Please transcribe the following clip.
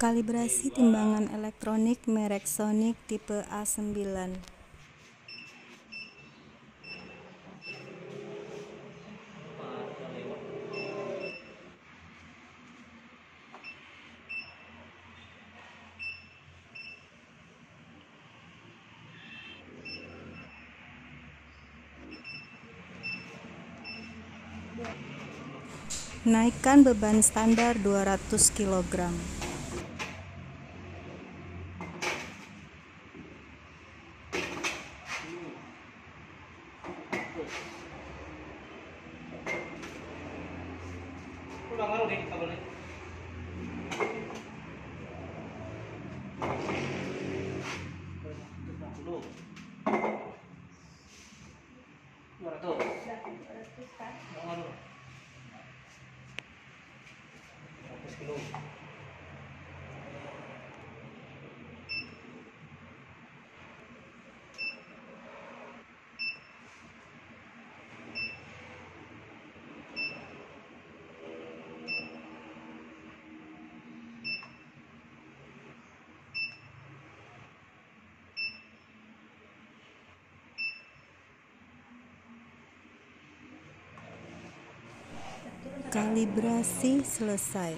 Kalibrasi timbangan elektronik merek Sonic tipe A9. Naikkan beban standar 200 kg. 200 200 200 200 200 200 200 200 200 200 Kalibrasi selesai.